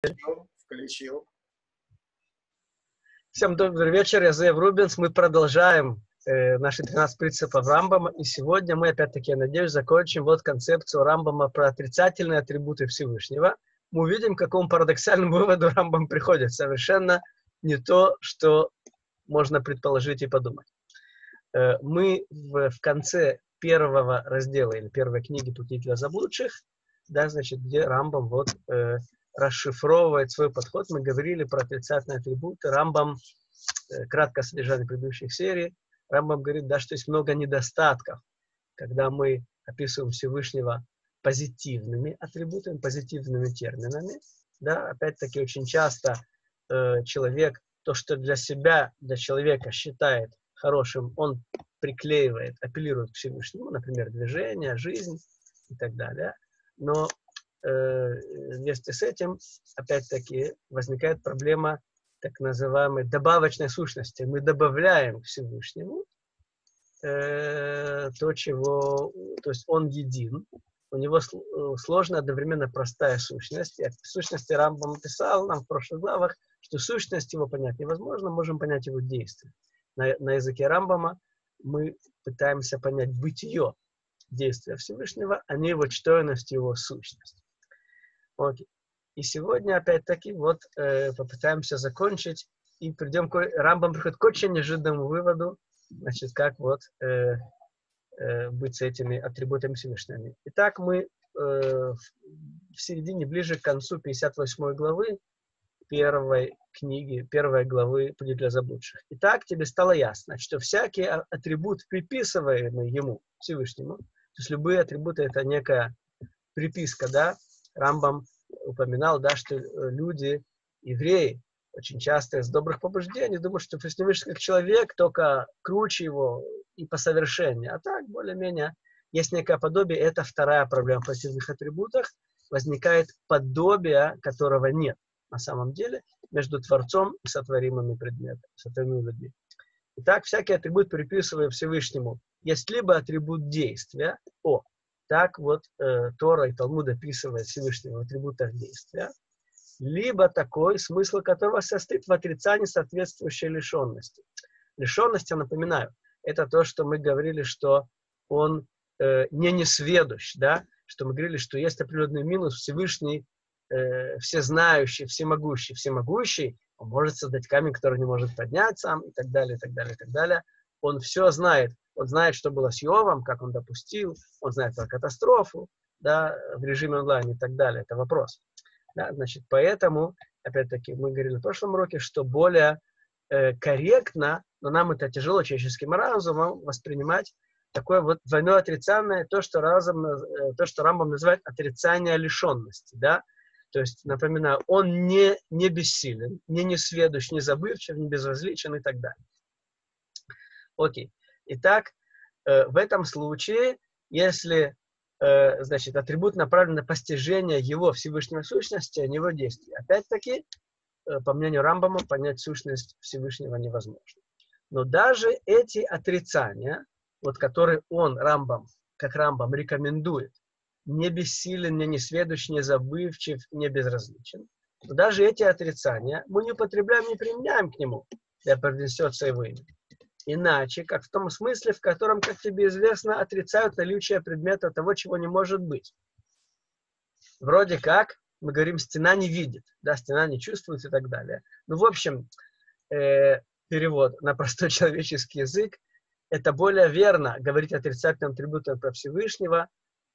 Включил. Всем добрый вечер, я Зев Рубинс. Мы продолжаем э, наши 13 принципов Рамбама. И сегодня мы, опять-таки, я надеюсь, закончим вот концепцию Рамбама про отрицательные атрибуты Всевышнего. Мы увидим, к какому парадоксальному выводу Рамбам приходит. Совершенно не то, что можно предположить и подумать. Э, мы в, в конце первого раздела или первой книги «Пути для заблудших», да, значит, где Рамбам вот э, расшифровывает свой подход. Мы говорили про отрицательные атрибуты. Рамбам, э, кратко содержание предыдущих серий, Рамбам говорит, да, что есть много недостатков, когда мы описываем Всевышнего позитивными атрибутами, позитивными терминами. Да, опять-таки, очень часто э, человек то, что для себя, для человека считает хорошим, он приклеивает, апеллирует к Всевышнему, например, движение, жизнь и так далее. Но вместе с этим, опять-таки, возникает проблема так называемой добавочной сущности. Мы добавляем к Всевышнему э, то, чего... То есть он един, у него сложная, одновременно простая сущность. И в сущности Рамбам писал нам в прошлых главах, что сущность его понять невозможно, можем понять его действие. На, на языке Рамбама мы пытаемся понять бытие действия Всевышнего, а не его чтойность, его сущность. Окей. И сегодня, опять-таки, вот э, попытаемся закончить и придем к... Рамбам приходит к очень неожиданному выводу, значит, как вот э, э, быть с этими атрибутами Всевышними. Итак, мы э, в середине, ближе к концу 58 главы первой книги, первой главы «Путь для заблудших». Итак, тебе стало ясно, что всякий атрибут, приписываемый ему, Всевышнему, то есть любые атрибуты — это некая приписка, да, Рамбам упоминал, да, что э, люди, евреи, очень часто из добрых побуждений думают, что Всевышний как человек, только круче его и по совершению. А так, более-менее, есть некое подобие. Это вторая проблема в позитивных атрибутах. Возникает подобие, которого нет на самом деле между Творцом и сотворимыми предметами, сотворимыми людьми. Итак, всякий атрибут, приписывая Всевышнему, есть либо атрибут действия, о, так вот э, Тора и Талмуд описывают Всевышнего в атрибутах действия, либо такой, смысл которого состоит в отрицании соответствующей лишенности. Лишенность, я напоминаю, это то, что мы говорили, что он э, не несведущ, да, что мы говорили, что есть определенный минус Всевышний э, всезнающий, всемогущий, всемогущий, он может создать камень, который не может поднять сам, и так далее, и так далее, и так далее. Он все знает. Он знает, что было с Йовом, как он допустил, он знает про катастрофу, да, в режиме онлайн и так далее. Это вопрос. Да, значит, поэтому, опять-таки, мы говорили в прошлом уроке, что более э, корректно, но нам это тяжело человеческим разумом воспринимать такое вот двойное отрицание, то, что, разум, э, то, что Рамбам называет отрицание лишенности, да, то есть, напоминаю, он не, не бессилен, не несведущ, не забывчив, не безразличен и так далее. Окей. Итак, э, в этом случае, если э, значит, атрибут направлен на постижение его Всевышнего сущности, а не его действий, опять-таки, э, по мнению Рамбама, понять сущность Всевышнего невозможно. Но даже эти отрицания, вот которые он, Рамбам, как Рамбам, рекомендует, не бессилен, не несведущ, не забывчив, не безразличен. Даже эти отрицания мы не употребляем, не применяем к нему, для принесется его имя. Иначе, как в том смысле, в котором, как тебе известно, отрицают наличие предмета того, чего не может быть. Вроде как, мы говорим, стена не видит, да, стена не чувствует и так далее. Ну, в общем, э, перевод на простой человеческий язык, это более верно говорить отрицательным атрибутом про Всевышнего,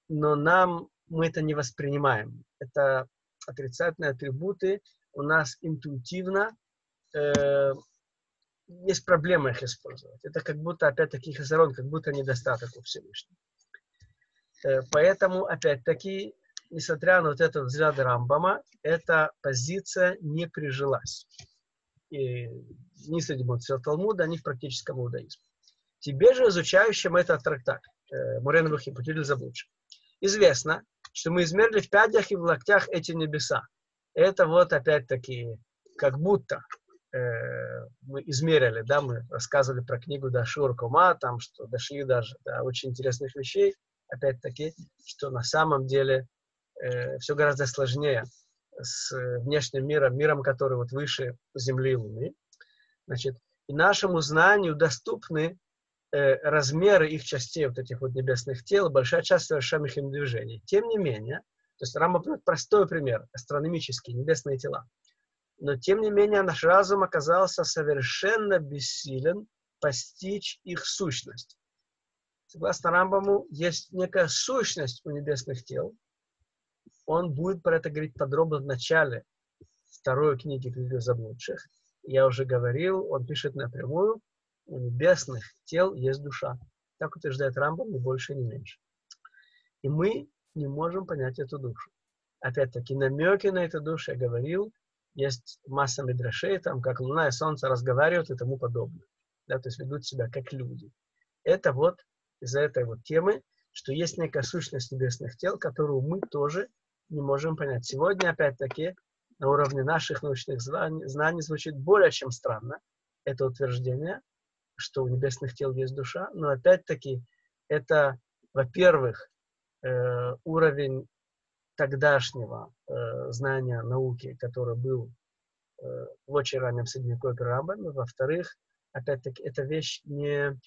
но нам мы это не воспринимаем. Это отрицательные атрибуты у нас интуитивно э, есть проблема их использовать. Это как будто, опять-таки, хазарон, как будто недостаток у Всевышнего. Э, поэтому, опять-таки, несмотря на вот этот взгляд Рамбама, эта позиция не прижилась. И ни среди мудрецов Талмуда, ни в практическом иудаизме. Тебе же, изучающим этот трактат, э, Мурен Рухи, Пути заблудших, известно, что мы измерили в пядях и в локтях эти небеса. Это вот опять-таки как будто мы измерили, да, мы рассказывали про книгу Дашур Кома, там, что дошли даже до очень интересных вещей, опять-таки, что на самом деле э, все гораздо сложнее. с внешним миром, миром, который вот выше Земли и Луны. Значит, и нашему знанию доступны э, размеры их частей, вот этих вот небесных тел, большая часть совершаемых им движений. Тем не менее, то есть Рама простой пример, астрономические небесные тела. Но тем не менее наш разум оказался совершенно бессилен постичь их сущность. Согласно Рамбаму, есть некая сущность у небесных тел. Он будет про это говорить подробно в начале второй книги «Книги заблудших». Я уже говорил, он пишет напрямую, у небесных тел есть душа. Так утверждает Рамбам, ни больше, ни меньше. И мы не можем понять эту душу. Опять-таки, намеки на эту душу я говорил, есть масса медрашей, там, как Луна и Солнце разговаривают и тому подобное. Да, то есть ведут себя как люди. Это вот из-за этой вот темы, что есть некая сущность небесных тел, которую мы тоже не можем понять. Сегодня, опять-таки, на уровне наших научных знаний, звучит более чем странно это утверждение, что у небесных тел есть душа, но опять-таки это, во-первых, э, уровень тогдашнего э, знания науки, который был э, в очень раннем средневековье Рамбами. Во-вторых, опять-таки, эта вещь не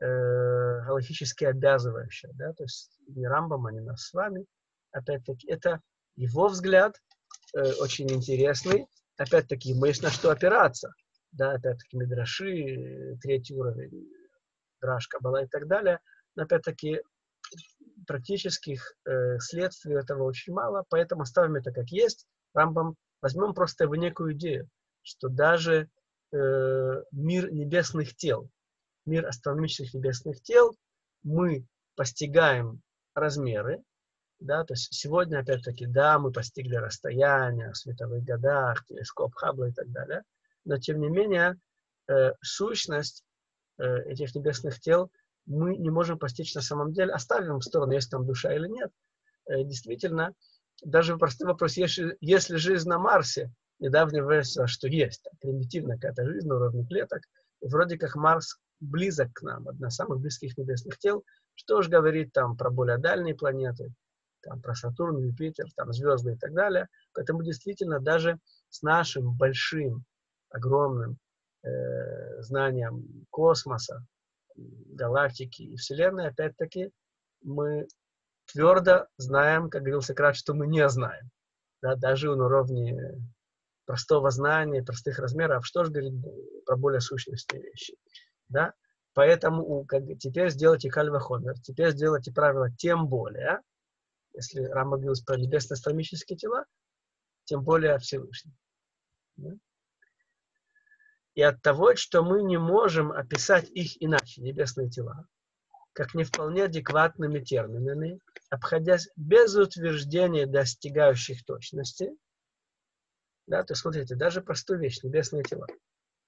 э, галактически обязывающая, да, то есть не Рамбам, а не нас с вами. Опять-таки, это его взгляд, э, очень интересный. Опять-таки, мы есть на что опираться. Да, опять-таки, Медраши, третий уровень, Драж, Кабала и так далее. Но опять-таки, практических э, следствий этого очень мало, поэтому оставим это как есть. Рамбам возьмем просто его некую идею, что даже э, мир небесных тел, мир астрономических небесных тел, мы постигаем размеры, да, то есть сегодня, опять-таки, да, мы постигли расстояние в световых годах, телескоп Хаббла и так далее, но, тем не менее, э, сущность э, этих небесных тел мы не можем постичь на самом деле. Оставим в сторону, есть там душа или нет. Э, действительно, даже простой вопрос, если, если жизнь на Марсе, недавно выяснилось, что есть примитивная какая-то жизнь на уровне клеток, и вроде как Марс близок к нам, одна из самых близких небесных тел, что же говорит там про более дальние планеты, там, про Сатурн, Юпитер, там, звезды и так далее. Поэтому действительно даже с нашим большим, огромным э, знанием космоса, галактики и Вселенной, опять-таки, мы твердо знаем, как говорил Сократ, что мы не знаем. Да, даже на уровне простого знания, простых размеров, что же говорит про более сущностные вещи. Да? Поэтому как, теперь сделайте кальва хомер, теперь сделайте правила тем более, если Рама говорил про небесно-астрономические тела, тем более Всевышний. Да? И от того, что мы не можем описать их иначе, небесные тела, как не вполне адекватными терминами, обходясь без утверждения достигающих точности, да, то есть, смотрите, даже простую вещь, небесные тела,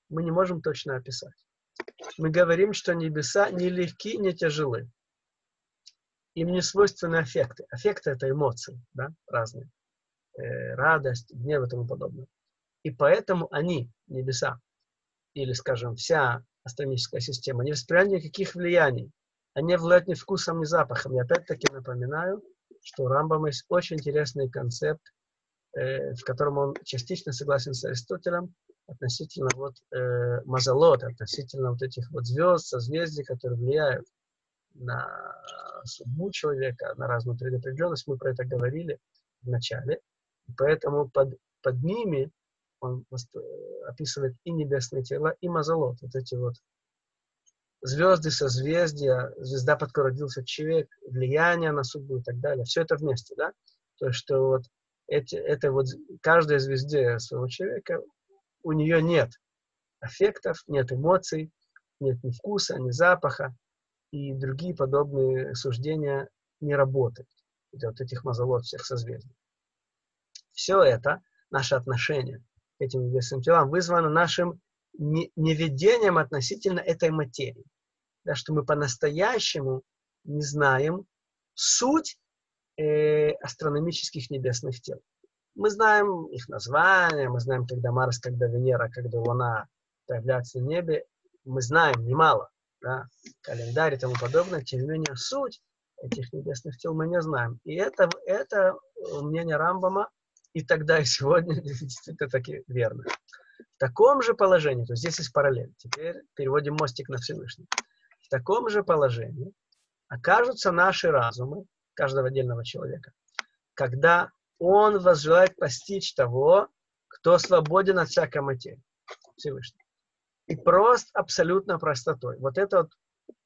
мы не можем точно описать. Мы говорим, что небеса не легки, не тяжелы. Им не свойственны аффекты. Аффекты — это эмоции, да, разные. Э, радость, гнев и тому подобное. И поэтому они, небеса, или, скажем, вся астрономическая система, не воспринимает никаких влияний. Они влияют ни вкусом, ни запахом. И опять-таки напоминаю, что у Рамбама есть очень интересный концепт, э, в котором он частично согласен с Аристотелем относительно вот э, мазолот, относительно вот этих вот звезд, созвездий, которые влияют на судьбу человека, на разную предопределенность. Мы про это говорили в начале. Поэтому под, под ними он описывает и небесные тела, и мазолот, вот эти вот звезды, созвездия, звезда, под которой родился человек, влияние на судьбу и так далее. Все это вместе, да? То есть, что вот эти, это вот каждая звезде своего человека, у нее нет аффектов, нет эмоций, нет ни вкуса, ни запаха, и другие подобные суждения не работают. Вот этих мазолот всех созвездий. Все это наше отношение этим небесным телам вызвано нашим неведением относительно этой материи. Да, что мы по-настоящему не знаем суть э, астрономических небесных тел. Мы знаем их название, мы знаем, когда Марс, когда Венера, когда Луна появляются на небе. Мы знаем немало, да, календарь и тому подобное. Тем не менее, суть этих небесных тел мы не знаем. И это, это мнение Рамбама и тогда, и сегодня действительно таки верно. В таком же положении, то есть здесь есть параллель, теперь переводим мостик на Всевышний. В таком же положении окажутся наши разумы, каждого отдельного человека, когда он возжелает постичь того, кто свободен от всякой материи. Всевышний. И просто абсолютно простотой. Вот это вот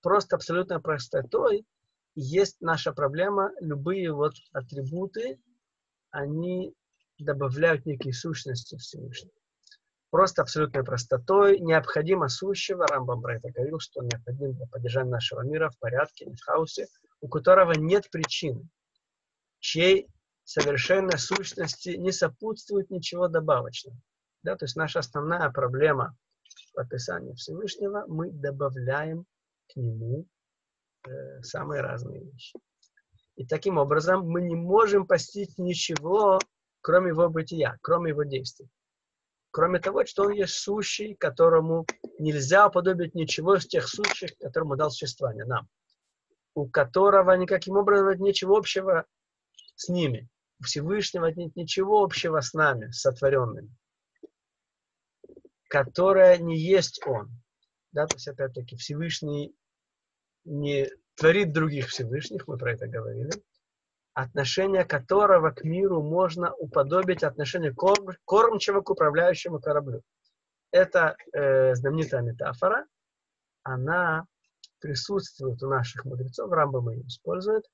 просто абсолютно простотой есть наша проблема. Любые вот атрибуты, они добавляют некие сущности Всевышнего. Просто абсолютной простотой, необходимо сущего, Рамбам про это говорил, что необходимо для поддержания нашего мира в порядке, в хаосе, у которого нет причины, чьей совершенной сущности не сопутствует ничего добавочного. Да, то есть наша основная проблема в описании Всевышнего, мы добавляем к нему э, самые разные вещи. И таким образом мы не можем постичь ничего, кроме его бытия, кроме его действий. Кроме того, что он есть сущий, которому нельзя уподобить ничего из тех сущих, которому дал существование, нам. У которого никаким образом нет ничего общего с ними. У Всевышнего нет ничего общего с нами, с сотворенными. Которое не есть он. Да, то есть, опять-таки, Всевышний не творит других Всевышних, мы про это говорили, отношение которого к миру можно уподобить отношению корм, кормчего к управляющему кораблю. Это э, знаменитая метафора, она присутствует у наших мудрецов, Рамбам ее использует,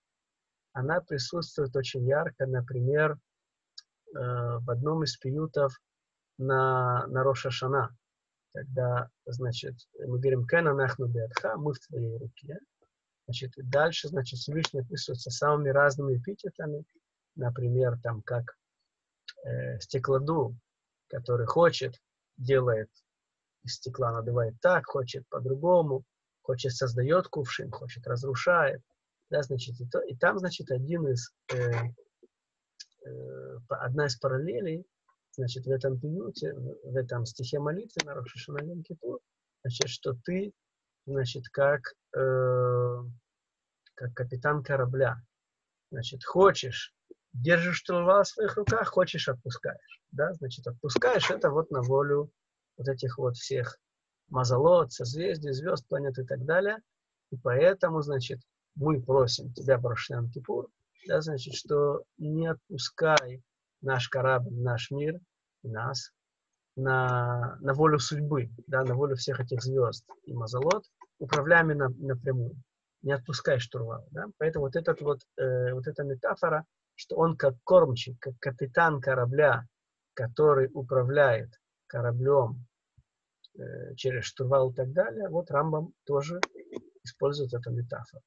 она присутствует очень ярко, например, э, в одном из приютов на, на Роша Шана, когда, значит, мы говорим «Кена нахну беатха», мы в твоей руке, Значит, дальше, значит, Всевышний описывается самыми разными эпитетами, например, там, как э, стеклоду, который хочет, делает из стекла, надувает так, хочет по-другому, хочет создает кувшин, хочет разрушает. Да, значит, и, то, и там, значит, один из, э, э, одна из параллелей, значит, в этом пиюте, в, этом стихе молитвы на Кипур, значит, что ты значит, как, э, как капитан корабля. Значит, хочешь, держишь штурвал в своих руках, хочешь, отпускаешь. Да? Значит, отпускаешь это вот на волю вот этих вот всех мазолот, созвездий, звезд, планет и так далее. И поэтому, значит, мы просим тебя, Барашнян Кипур, да, значит, что не отпускай наш корабль, наш мир, нас на, на волю судьбы, да, на волю всех этих звезд и мазолот, управляемый на, напрямую. Не отпускай штурвал. Да? Поэтому вот, этот вот, э, вот эта метафора, что он как кормчик, как капитан корабля, который управляет кораблем э, через штурвал и так далее, вот Рамбам тоже использует эту метафору.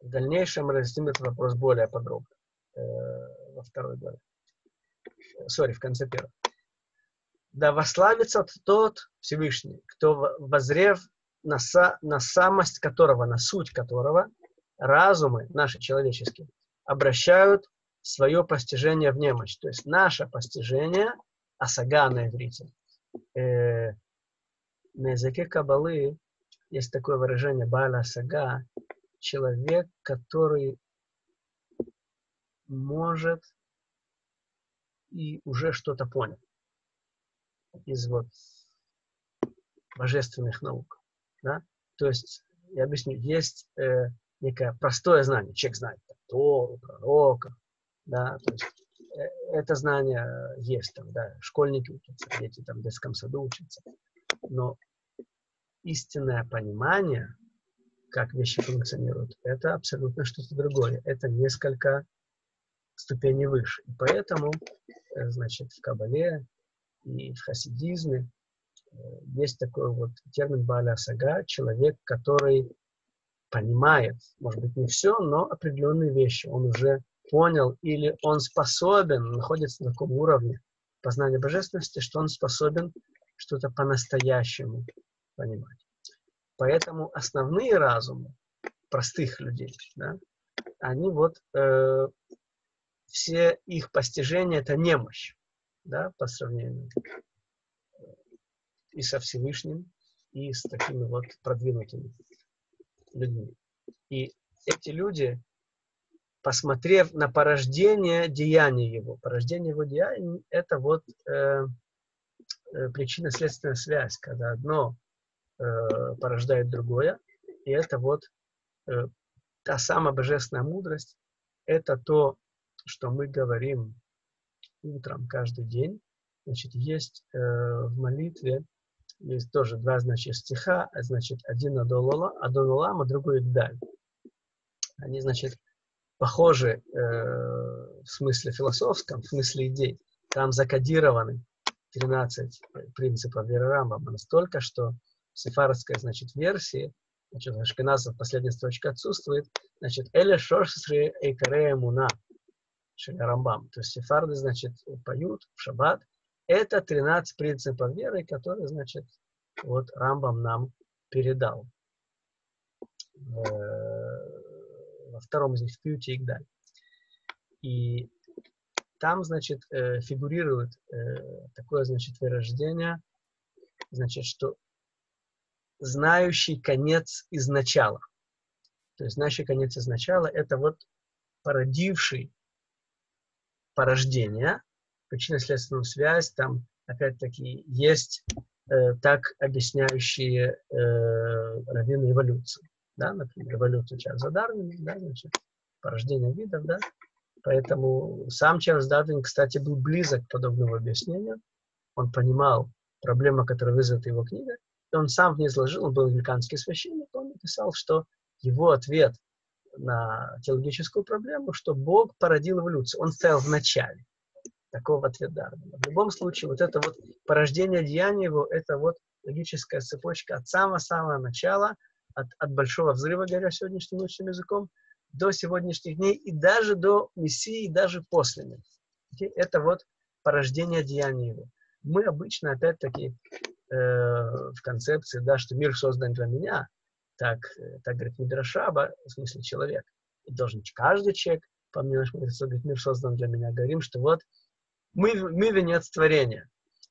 В дальнейшем разъясним этот вопрос более подробно э, во второй главе. Сори, в конце первого. Да вославится тот Всевышний, кто, возрев на, са, на самость которого, на суть которого разумы наши человеческие обращают свое постижение в немощь. То есть наше постижение, асага на иврите, э, на языке Кабалы есть такое выражение Баля Асага, человек, который может и уже что-то понял из вот божественных наук. Да? То есть, я объясню, есть э, некое простое знание. Человек знает Тору, пророка, да, то есть э, это знание есть там, да, школьники учатся, дети там в детском саду учатся. Но истинное понимание, как вещи функционируют, это абсолютно что-то другое. Это несколько ступеней выше. И поэтому, э, значит, в Кабале и в хасидизме есть такой вот термин Баля Сага, человек, который понимает, может быть, не все, но определенные вещи он уже понял или он способен, находится на таком уровне познания божественности, что он способен что-то по-настоящему понимать. Поэтому основные разумы простых людей, да, они вот э, все их постижения это немощь да, по сравнению и со Всевышним, и с такими вот продвинутыми людьми. И эти люди, посмотрев на порождение деяния его. Порождение его деяний – это вот э, э, причинно-следственная связь, когда одно э, порождает другое, и это вот э, та самая божественная мудрость, это то, что мы говорим утром каждый день. Значит, есть э, в молитве, есть тоже два, значит, стиха, значит, один Адон Олам, а другой Игдаль. Они, значит, похожи э, в смысле философском, в смысле идей. Там закодированы 13 принципов веры Рамбама настолько, что в сефардской, значит, версии, значит, Ашкеназа последняя строчка отсутствует, значит, «Эле шоршсри эйкарея муна» Рамбам. То есть сефарды, значит, поют в шаббат. Это 13 принципов веры, которые, значит, вот Рамбам нам передал. Э, во втором из них, в Пьюте Игдаль. И там, значит, э, фигурирует э, такое, значит, вырождение, значит, что знающий конец изначала. То есть знающий конец изначала – это вот породивший порождение, причинно-следственную связь, там, опять-таки, есть э, так объясняющие э, раввины эволюции. Да, например, эволюцию Чарльза Дарвина, да, значит, порождение видов, да, поэтому сам Чарльз Дарвин, кстати, был близок к подобному объяснению, он понимал проблему, которая вызвана его книгой, и он сам в ней изложил, он был американский священник, он написал, что его ответ на теологическую проблему, что Бог породил эволюцию, он стоял в начале. Такого ответ Дарвина. В любом случае, вот это вот порождение деяния его, это вот логическая цепочка от самого-самого начала – от, от большого взрыва, говоря сегодняшним научным языком, до сегодняшних дней и даже до Мессии, и даже после. Okay? Это вот порождение деяния его. Мы обычно, опять-таки, э, в концепции, да, что мир создан для меня, так, э, так говорит Мидрашаба, в смысле человек. И должен каждый человек, по мне говорит, мир создан для меня. Говорим, что вот мы, мы венец творения.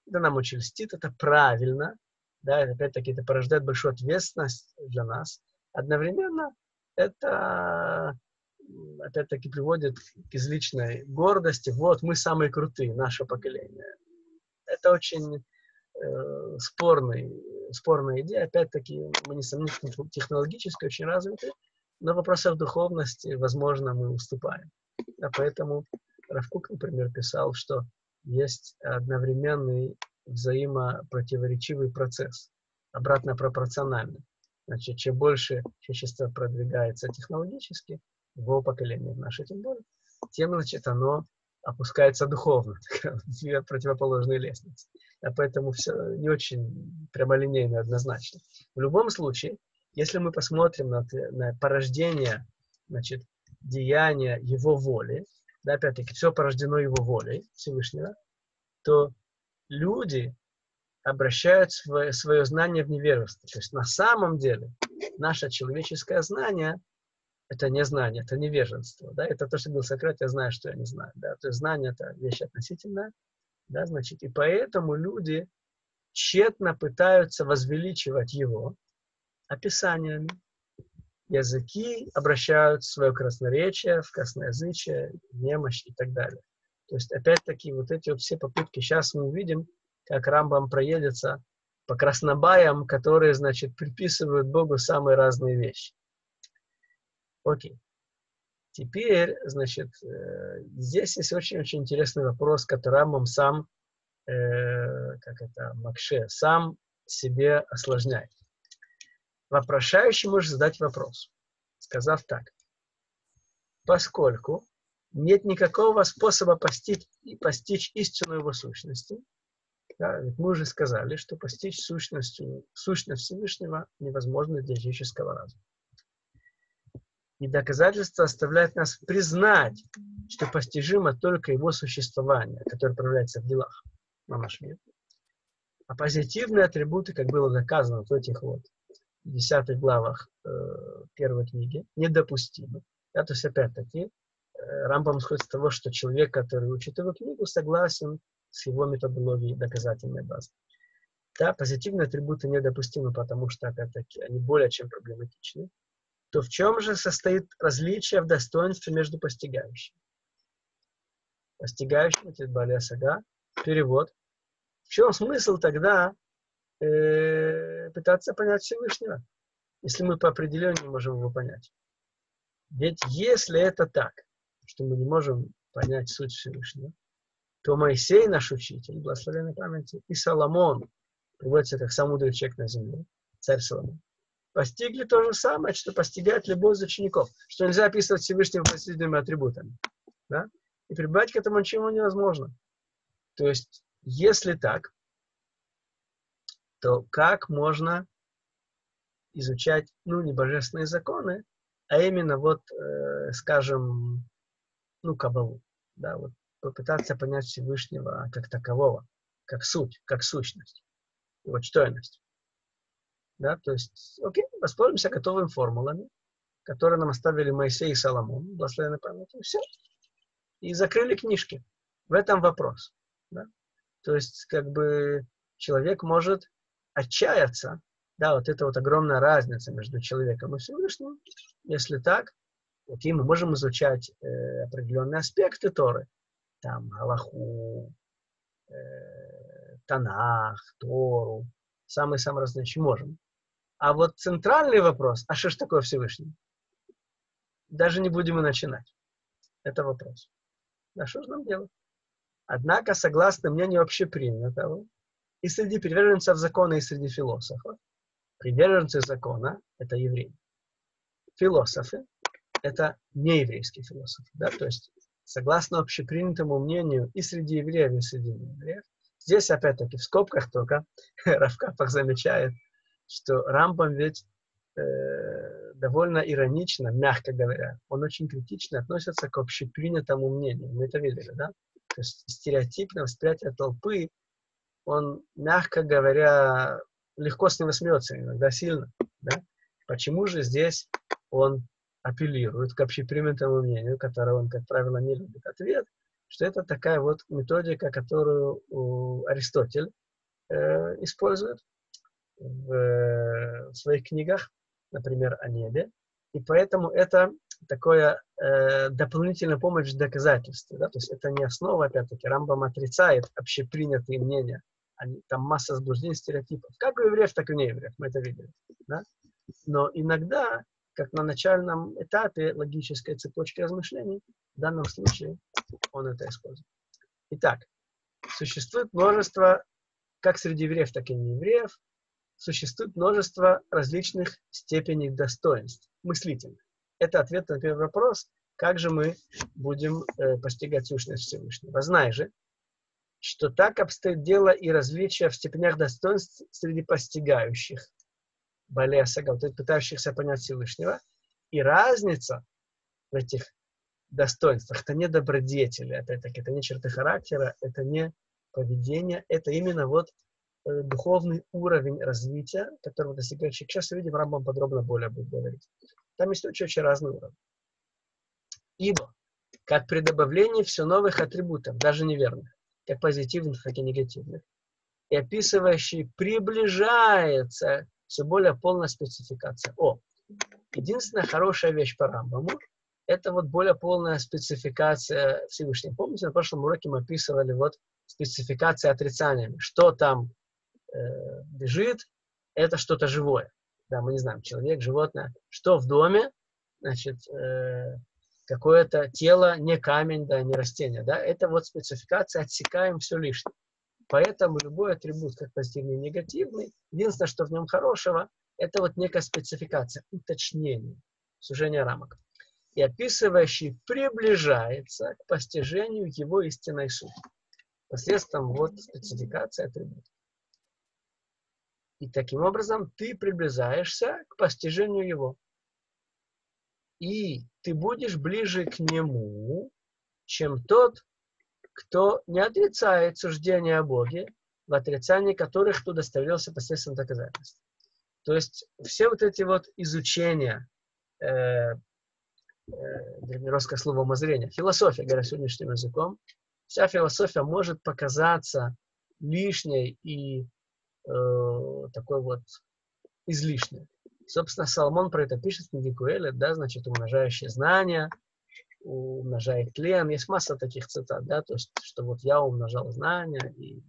Это нам очень льстит, это правильно, да, опять-таки это порождает большую ответственность для нас. Одновременно это опять-таки приводит к изличной гордости. Вот, мы самые крутые, наше поколение. Это очень э, спорный, спорная идея. Опять-таки, мы, несомненно, технологически очень развиты, но в вопросах духовности, возможно, мы уступаем. А поэтому Равкук, например, писал, что есть одновременный взаимопротиворечивый процесс, обратно пропорциональный. Значит, чем больше человечество продвигается технологически, его поколение наше тем более, тем, значит, оно опускается духовно, две противоположные лестницы. А поэтому все не очень прямолинейно однозначно. В любом случае, если мы посмотрим на, на порождение, значит, деяния его воли, да, опять-таки, все порождено его волей Всевышнего, то люди обращают свое, свое знание в невежество. То есть на самом деле наше человеческое знание – это не знание, это невежество. Да? Это то, что был Сократ, я знаю, что я не знаю. Да? То есть знание – это вещь относительная. Да? Значит, и поэтому люди тщетно пытаются возвеличивать его описаниями. Языки обращают свое красноречие в красноязычие, немощь и так далее. То есть, опять-таки, вот эти вот все попытки, сейчас мы увидим, как Рамбам проедется по краснобаям, которые, значит, приписывают Богу самые разные вещи. Окей. Теперь, значит, э, здесь есть очень-очень интересный вопрос, который Рамбам сам, э, как это, Макше, сам себе осложняет. Вопрошающий может задать вопрос, сказав так. Поскольку нет никакого способа постичь, постичь истину его сущности. Да, мы уже сказали, что постичь сущностью, сущность Всевышнего невозможно для человеческого разума. И доказательство оставляет нас признать, что постижимо только его существование, которое проявляется в делах мир. А позитивные атрибуты, как было доказано в этих вот десятых главах э, первой книги, недопустимы. Да, то есть, опять-таки, Э, Рамбам исходит с того, что человек, который учит его книгу, согласен с его методологией доказательной базы. Да, позитивные атрибуты недопустимы, потому что, опять-таки, они более чем проблематичны. то в чем же состоит различие в достоинстве между? Постигающим, это Балия Сага, перевод. В чем смысл тогда э, пытаться понять Всевышнего, если мы по определению можем его понять? Ведь если это так, что мы не можем понять суть Всевышнего, то Моисей, наш учитель, благословенной памяти, и Соломон, приводится как самый мудрый человек на земле, царь Соломон, постигли то же самое, что постигает любой из учеников, что нельзя описывать Всевышнего последними атрибутами. Да? И прибавить к этому ничему невозможно. То есть, если так, то как можно изучать, ну, не божественные законы, а именно вот, э, скажем, ну, кабалу, да, вот попытаться понять Всевышнего как такового, как суть, как сущность, его чтойность. Да, то есть, окей, воспользуемся готовыми формулами, которые нам оставили Моисей и Соломон, благословенной памяти, все. И закрыли книжки. В этом вопрос. Да? То есть, как бы, человек может отчаяться, да, вот это вот огромная разница между человеком и Всевышним. Если так, окей, мы можем изучать э, определенные аспекты Торы, там, Аллаху, э, Танах, Тору, самые-самые различные можем. А вот центральный вопрос, а что ж такое Всевышний? Даже не будем и начинать. Это вопрос. А что же нам делать? Однако, согласно мнению общепринятого, и среди приверженцев закона, и среди философов, приверженцы закона – это евреи. Философы – это нееврейские философы. Да? То есть, согласно общепринятому мнению и среди евреев, и среди неевреев, здесь, опять-таки, в скобках только Равкапах замечает, что Рамбам ведь э, довольно иронично, мягко говоря, он очень критично относится к общепринятому мнению. Мы это видели, да? То есть стереотипное восприятие толпы, он, мягко говоря, легко с него смеется, иногда сильно. Да? Почему же здесь он апеллирует к общепринятому мнению, которое он, как правило, не любит? Ответ, что это такая вот методика, которую Аристотель э, использует в, э, в своих книгах, например, о небе. И поэтому это такое э, дополнительная помощь в доказательстве. Да? То есть это не основа, опять-таки, Рамбам отрицает общепринятые мнения. Они, там масса заблуждений, стереотипов. Как у евреев, так и у неевреев, мы это видели. Да? Но иногда, как на начальном этапе логической цепочки размышлений, в данном случае он это использует. Итак, существует множество, как среди евреев, так и неевреев, существует множество различных степеней достоинств мыслительных. Это ответ на первый вопрос, как же мы будем э, постигать сущность Всевышнего. Знай же, что так обстоит дело и различия в степенях достоинств среди постигающих Балея Сага, то есть пытающихся понять Всевышнего, и разница в этих достоинствах. Это не добродетели, опять-таки, это не черты характера, это не поведение, это именно вот Э, духовный уровень развития, которого достигает человек. Сейчас увидим, Рамбам подробно более будет говорить. Там есть очень-очень разный уровень. Ибо, как при добавлении все новых атрибутов, даже неверных, как позитивных, так и негативных, и описывающий приближается все более полная спецификация. О, единственная хорошая вещь по Рамбаму – это вот более полная спецификация Всевышнего. Помните, на прошлом уроке мы описывали вот спецификация отрицаниями, что там э, бежит, это что-то живое. Да, мы не знаем, человек, животное. Что в доме? Значит, э, какое-то тело, не камень, да, не растение. Да? Это вот спецификация, отсекаем все лишнее. Поэтому любой атрибут, как позитивный негативный, единственное, что в нем хорошего, это вот некая спецификация, уточнение, сужение рамок. И описывающий приближается к постижению его истинной сути. Посредством вот спецификации атрибута. И таким образом ты приближаешься к постижению его. И ты будешь ближе к нему, чем тот, кто не отрицает суждения о Боге, в отрицании которых ты удостоверился посредством доказательств. То есть все вот эти вот изучения, э, э, древнерусское слово умозрение, философия, говоря сегодняшним языком, вся философия может показаться лишней и э, такой вот излишней. Собственно, Соломон про это пишет в книге Куэля, да, значит, умножающие знания, умножает тлен. Есть масса таких цитат, да, то есть, что вот я умножал знания, и,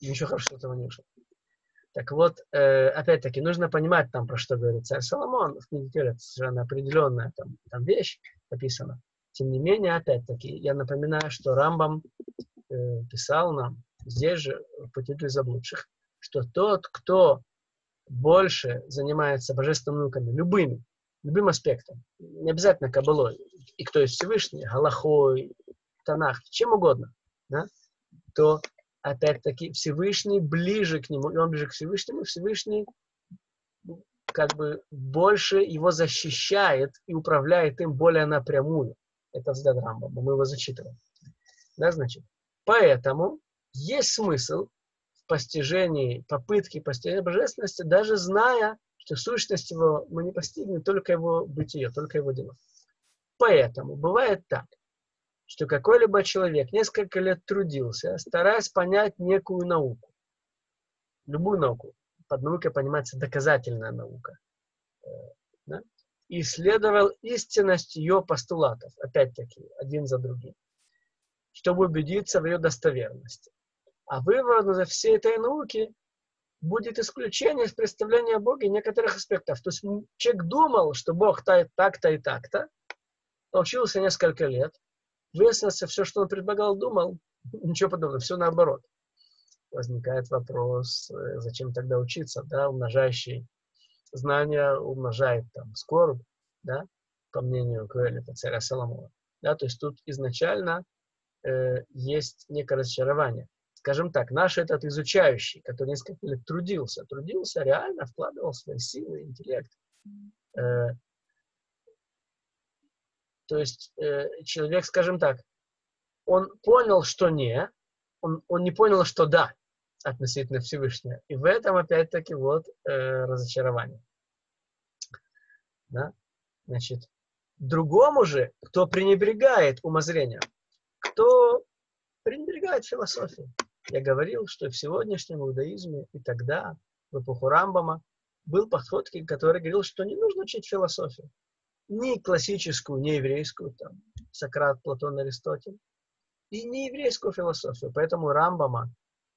ничего хорошего этого не вышло. Так вот, э, опять-таки, нужно понимать там, про что говорит царь Соломон. В книге Куэля совершенно определенная там, там вещь написана. Тем не менее, опять-таки, я напоминаю, что Рамбам э, писал нам здесь же, в пути для заблудших, что тот, кто больше занимается божественными науками, любыми, любым аспектом, не обязательно кабалой, и кто есть Всевышний, Галахой, Танах, чем угодно, да, то опять-таки Всевышний ближе к нему, и он ближе к Всевышнему, Всевышний как бы больше его защищает и управляет им более напрямую. Это взгляд Рамбама, мы его зачитываем. Да, значит, поэтому есть смысл в постижении, попытке постижения божественности, даже зная, что сущность его мы не постигнем, только его бытие, только его дела. Поэтому бывает так, что какой-либо человек несколько лет трудился, стараясь понять некую науку. Любую науку. Под наукой понимается доказательная наука. Э, да? исследовал истинность ее постулатов, опять-таки, один за другим, чтобы убедиться в ее достоверности. А вывод из всей этой науки будет исключение из представления о Боге некоторых аспектов. То есть человек думал, что Бог так-то и так-то, научился несколько лет, выяснилось, все, что он предлагал, думал, ничего подобного, все наоборот. Возникает вопрос, э, зачем тогда учиться, да, умножающий знания умножает там скорбь, да, по мнению Куэлита, царя Соломона. Да, то есть тут изначально э, есть некое разочарование. Скажем так, наш этот изучающий, который несколько лет трудился, трудился, реально вкладывал свои силы, интеллект. Э, то есть э, человек, скажем так, он понял, что не, он, он не понял, что да относительно Всевышнего. И в этом, опять-таки, вот э, разочарование. Да? Значит, другому же, кто пренебрегает умозрением, кто пренебрегает философией. Я говорил, что в сегодняшнем иудаизме и тогда, в эпоху Рамбама, был подход, который говорил, что не нужно учить философию. Ни классическую, ни еврейскую, там, Сократ, Платон, Аристотель, и не еврейскую философию. Поэтому Рамбама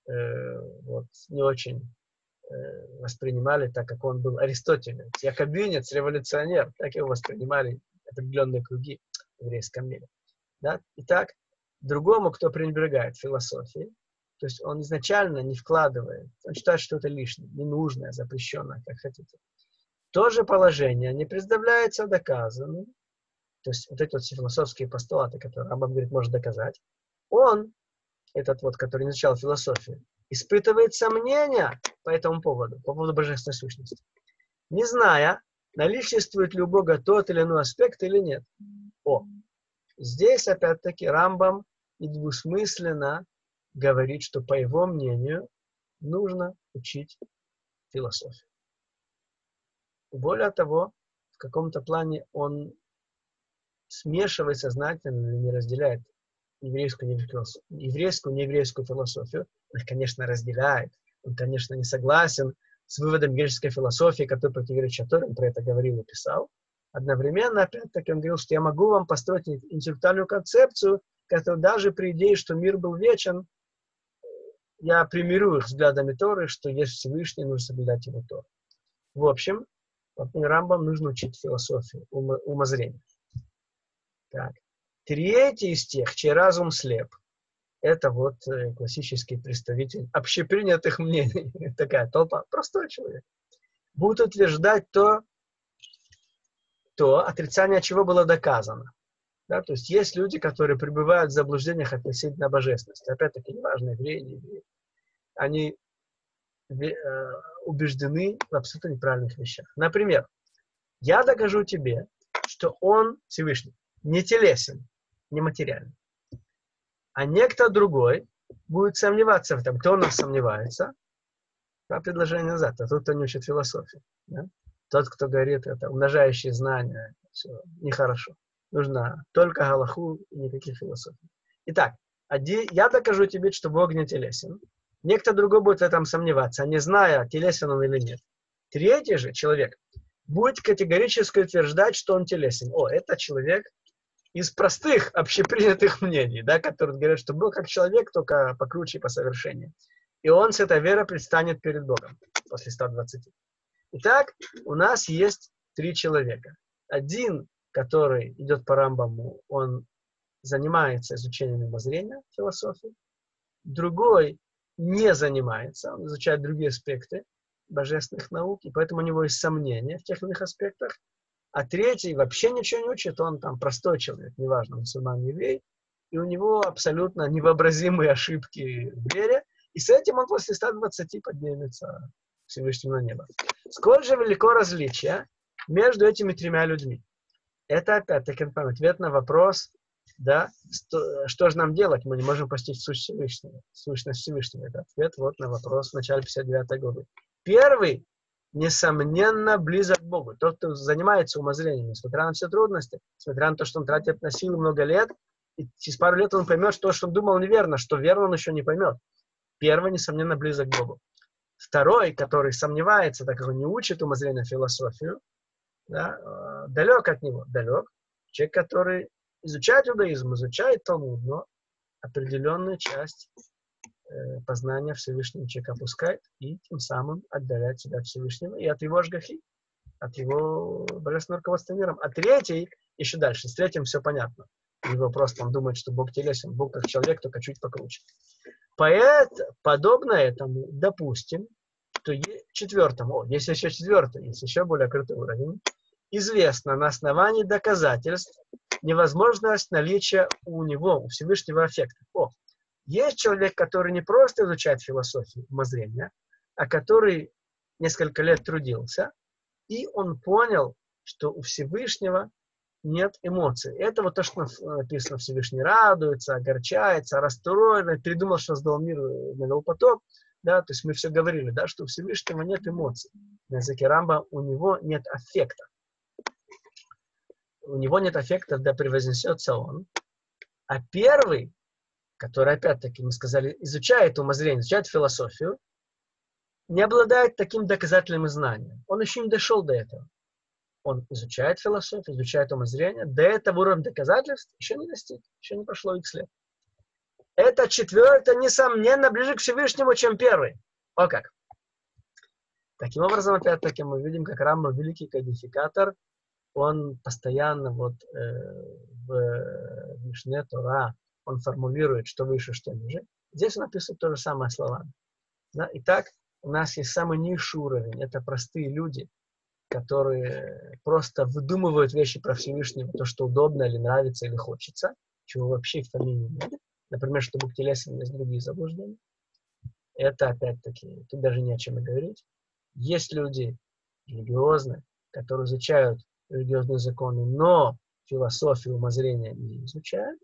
э, вот, не очень э, воспринимали так, как он был аристотелец, якобинец, революционер, так его воспринимали определенные круги в еврейском мире. Да? Итак, другому, кто пренебрегает философией, то есть он изначально не вкладывает, он считает, что это лишнее, ненужное, запрещенное, как хотите. То же положение не представляется доказанным, то есть вот эти вот философские постулаты, которые Рамбам говорит, может доказать, он этот вот, который изучал философию, испытывает сомнения по этому поводу, по поводу божественной сущности, не зная, наличествует ли у Бога тот или иной аспект или нет. О, здесь опять-таки Рамбам недвусмысленно говорит, что по его мнению нужно учить философию. Более того, в каком-то плане он смешивает сознательно или не разделяет еврейскую, еврейскую, нееврейскую философию. Он конечно, разделяет. Он, конечно, не согласен с выводом греческой философии, который противоречит Торе, он про это говорил и писал. Одновременно, опять-таки, он говорил, что я могу вам построить интеллектуальную концепцию, которая даже при идее, что мир был вечен, я примирю взглядами Торы, что есть Всевышний, нужно соблюдать его Тору. В общем, Рамбам нужно учить философию, умозрение. Так. Третий из тех, чей разум слеп, это вот э, классический представитель общепринятых мнений, такая толпа, простой человек, будут утверждать то, то отрицание чего было доказано. Да, то есть есть люди, которые пребывают в заблуждениях относительно божественности. Опять-таки, неважно, евреи, не евреи. Они э, убеждены в абсолютно неправильных вещах. Например, я докажу тебе, что он, Всевышний, не телесен, нематериальный. А некто другой будет сомневаться в этом. Кто у нас сомневается? Два предложения назад. А тот, кто не учит философию. Да? Тот, кто говорит, это умножающие знания, все, нехорошо. Нужно только Галаху и никаких философий. Итак, я докажу тебе, что Бог не телесен. Некто другой будет в этом сомневаться, не зная, телесен он или нет. Третий же человек будет категорически утверждать, что он телесен. О, это человек из простых общепринятых мнений, да, которые говорят, что был как человек, только покруче и по совершению. И он с этой верой предстанет перед Богом после 120. Итак, у нас есть три человека. Один, который идет по Рамбаму, он занимается изучением мировоззрения, философии. Другой не занимается, он изучает другие аспекты божественных наук, и поэтому у него есть сомнения в тех или иных аспектах. А третий вообще ничего не учит, он там простой человек, неважно, мусульман, еврей, и у него абсолютно невообразимые ошибки в вере, и с этим он после 120 поднимется Всевышнему на небо. Сколь же велико различие между этими тремя людьми? Это опять-таки ответ на вопрос, да, что, что же нам делать? Мы не можем постичь суть Всевышнего, сущность Всевышнего. Это ответ вот на вопрос в начале 59 года. Первый, несомненно, близок к Богу. Тот, кто занимается умозрением, несмотря на все трудности, несмотря на то, что он тратит на силы много лет, и через пару лет он поймет, что то, что он думал неверно, что верно он еще не поймет. Первый, несомненно, близок к Богу. Второй, который сомневается, так как он не учит умозрение философию, да, э, далек от него, далек. Человек, который изучает иудаизм, изучает Талмуд, но определенную часть э, познания Всевышнего человек опускает и тем самым отдаляет себя от Всевышнего и от его ажгахи, от его божественного руководства миром. А третий, еще дальше, с третьим все понятно. Его просто он думает, что Бог телесен, Бог как человек, только чуть покруче. Поэт, подобно этому, допустим, что четвертому, о, есть еще четвертый, есть еще более крутой уровень, известно на основании доказательств невозможность наличия у него, у Всевышнего аффекта. О, есть человек, который не просто изучает философию умозрения, а который несколько лет трудился, и он понял, что у Всевышнего нет эмоций. Это вот то, что написано, Всевышний радуется, огорчается, расстроен, придумал, что создал мир, навел потоп. Да, то есть мы все говорили, да, что у Всевышнего нет эмоций. На языке Рамба у него нет аффекта. У него нет аффекта, да превознесется он. А первый, который, опять-таки, мы сказали, изучает умозрение, изучает философию, не обладает таким доказательным знанием. Он еще не дошел до этого он изучает философию, изучает умозрение, до этого уровня доказательств еще не достиг, еще не прошло их лет. Это четвертое, несомненно, ближе к Всевышнему, чем первый. О как. Таким образом, опять-таки, мы видим, как Рамба, великий кодификатор, он постоянно вот э, в Мишне Тора, он формулирует, что выше, что ниже. Здесь он описывает то же самое словами. Да? Итак, у нас есть самый низший уровень, это простые люди, которые просто выдумывают вещи про Всевышнего, то, что удобно или нравится, или хочется, чего вообще в Томе нет. Например, что Бог телесен, есть другие заблуждения. Это, опять-таки, тут даже не о чем и говорить. Есть люди религиозные, которые изучают религиозные законы, но философию умозрения не изучают,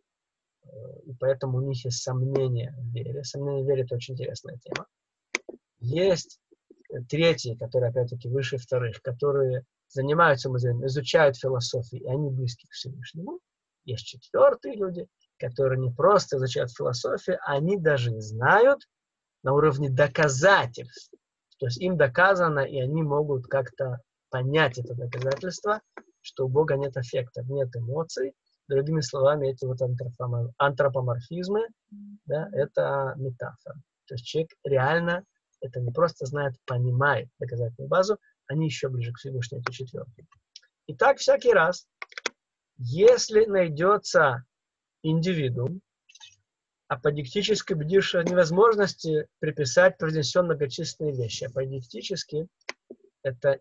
э, и поэтому у них есть сомнения в вере. Сомнения в вере – это очень интересная тема. Есть третьи, которые, опять-таки, выше вторых, которые занимаются музеем, изучают философию, и они близки к Всевышнему. Есть четвертые люди, которые не просто изучают философию, они даже знают на уровне доказательств. То есть им доказано, и они могут как-то понять это доказательство, что у Бога нет аффектов, нет эмоций. Другими словами, эти вот антропоморфизмы, да, это метафора. То есть человек реально это не просто знает, понимает доказательную базу, они еще ближе к Всевышнему, это четвертый. И так всякий раз, если найдется индивидуум, аподиктически бдишь невозможности приписать произнесен многочисленные вещи. Аподиктически это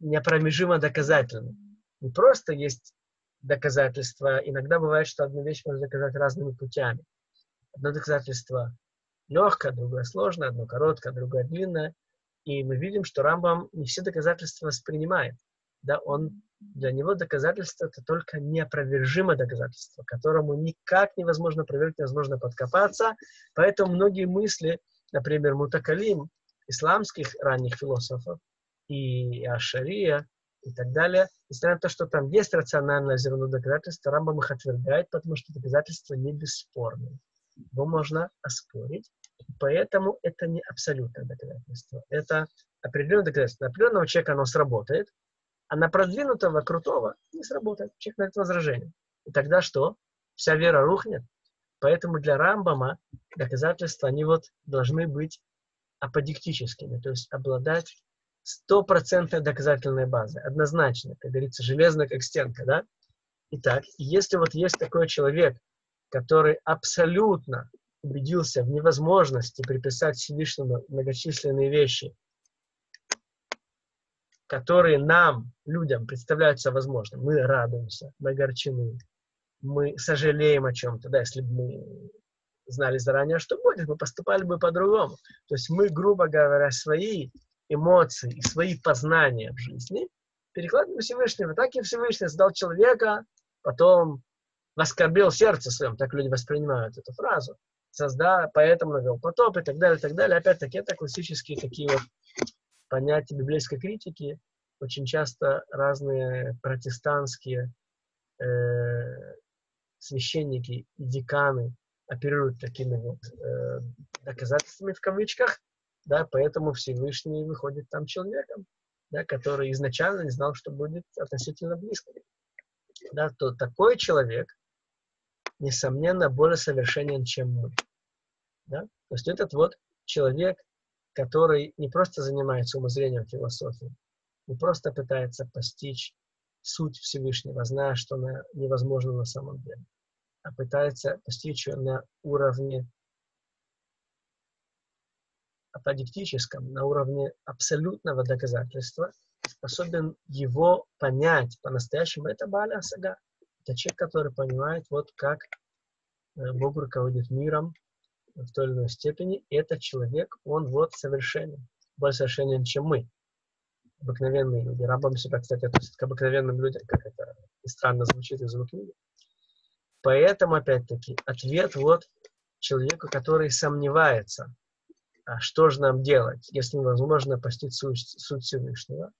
неопромежимо доказательно. Не просто есть доказательства. Иногда бывает, что одну вещь можно доказать разными путями. Одно доказательство легкое, другое сложное, одно короткое, другое длинное. И мы видим, что Рамбам не все доказательства воспринимает. Да, он, для него доказательство – это только неопровержимое доказательство, которому никак невозможно проверить, невозможно подкопаться. Поэтому многие мысли, например, мутакалим, исламских ранних философов, и Ашария, и так далее, несмотря на то, что там есть рациональное зерно доказательства, Рамбам их отвергает, потому что доказательства не бесспорные его можно оспорить. Поэтому это не абсолютное доказательство. Это определенное доказательство. На определенного человека оно сработает, а на продвинутого, крутого не сработает. Человек найдет возражение. И тогда что? Вся вера рухнет. Поэтому для Рамбама доказательства, они вот должны быть аподиктическими, то есть обладать стопроцентной доказательной базой, однозначно, как говорится, железная как стенка, да? Итак, если вот есть такой человек, который абсолютно убедился в невозможности приписать Всевышнему многочисленные вещи, которые нам, людям, представляются возможным. Мы радуемся, мы огорчены, мы сожалеем о чем-то. Да, если бы мы знали заранее, что будет, мы поступали бы по-другому. То есть мы, грубо говоря, свои эмоции и свои познания в жизни перекладываем Всевышнего. Так и Всевышний создал человека, потом воскорбил сердце своем, так люди воспринимают эту фразу, созда, поэтому навел потоп и так далее, и так далее. Опять-таки, это классические такие вот понятия библейской критики. Очень часто разные протестантские э, священники и деканы оперируют такими вот э, доказательствами в кавычках, да, поэтому Всевышний выходит там человеком, да, который изначально не знал, что будет относительно близко. Да, то такой человек, несомненно, более совершенен, чем мы. Да? То есть этот вот человек, который не просто занимается умозрением философии, не просто пытается постичь суть Всевышнего, зная, что она невозможна на самом деле, пытается постичь ее на уровне аподиктическом, на уровне абсолютного доказательства, способен его понять по-настоящему, это Баля Сага. Это человек, который понимает, вот как э, Бог руководит миром в той или иной степени. Этот человек, он вот совершенен, более совершенен, чем мы, обыкновенные люди. Рабам себя, кстати, относят к обыкновенным людям, как это странно звучит из его книги. Поэтому, опять-таки, ответ вот человеку, который сомневается, а что же нам делать, если невозможно постичь суть, суть Всевышнего?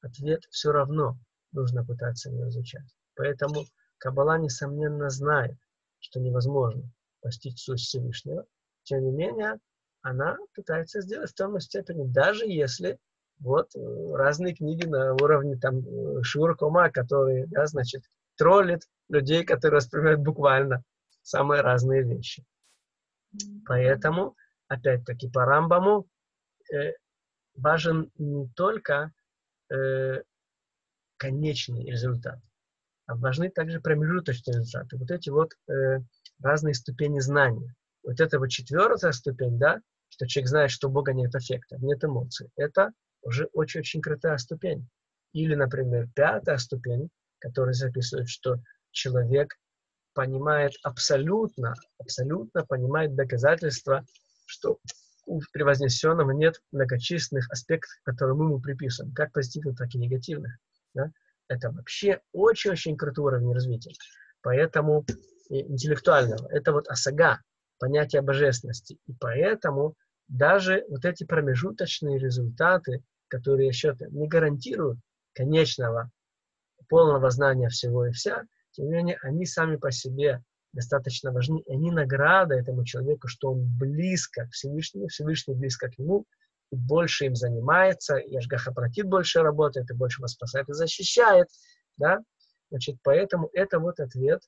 Ответ все равно нужно пытаться его изучать. Поэтому Каббала, несомненно, знает, что невозможно постичь суть Всевышнего. Тем не менее, она пытается сделать в том степени, даже если вот э, разные книги на уровне там э, Шуркома, которые, да, значит, троллит людей, которые воспринимают буквально самые разные вещи. Поэтому опять-таки по Рамбаму, э, важен не только э, конечный результат, а важны также промежуточные результаты. Вот эти вот э, разные ступени знания. Вот это вот четвертая ступень, да, что человек знает, что у Бога нет эффекта, нет эмоций. Это уже очень-очень крутая ступень. Или, например, пятая ступень, которая записывает, что человек понимает абсолютно, абсолютно понимает доказательства что у превознесенного нет многочисленных аспектов, которые мы ему приписываем, как позитивных, так и негативных. Да? Это вообще очень-очень крутой уровень развития. Поэтому интеллектуального. Это вот осага, понятие божественности. И поэтому даже вот эти промежуточные результаты, которые еще не гарантируют конечного, полного знания всего и вся, тем не менее, они сами по себе достаточно важны. И они награда этому человеку, что он близко к Всевышнему, Всевышний близко к нему, и больше им занимается, и Ашгаха Пратит больше работает, и больше вас спасает и защищает. Да? Значит, поэтому это вот ответ